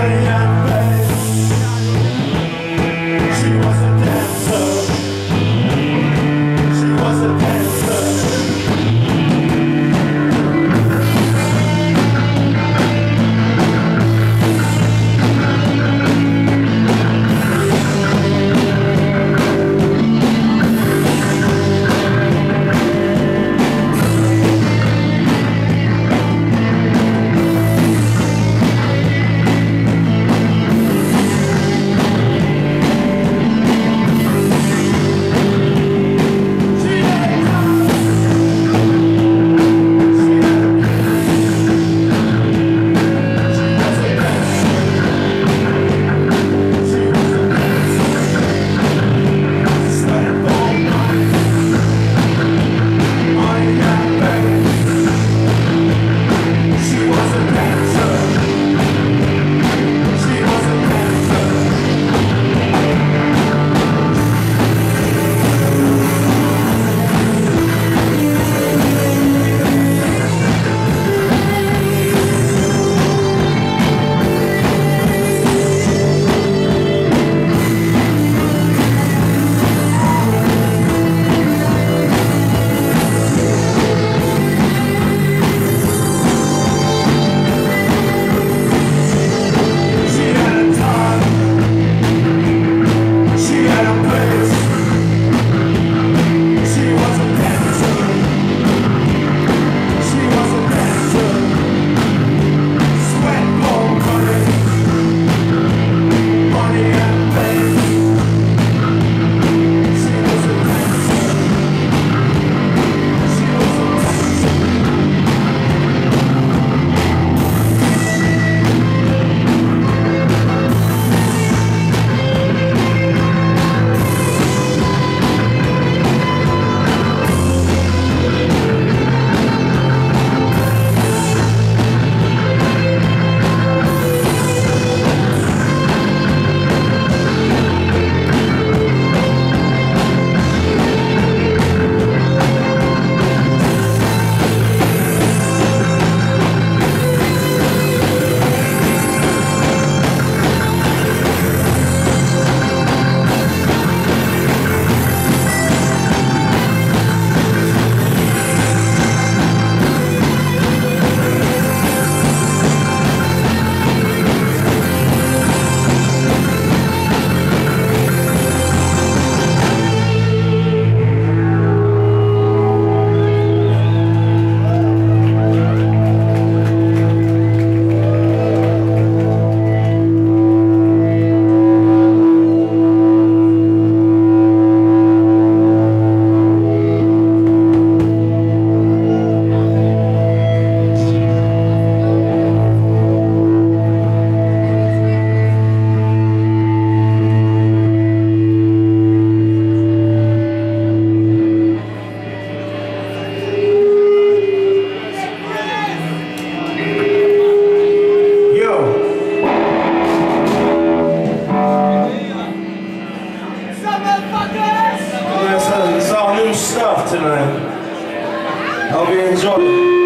Yeah. Tonight. Hope you enjoy.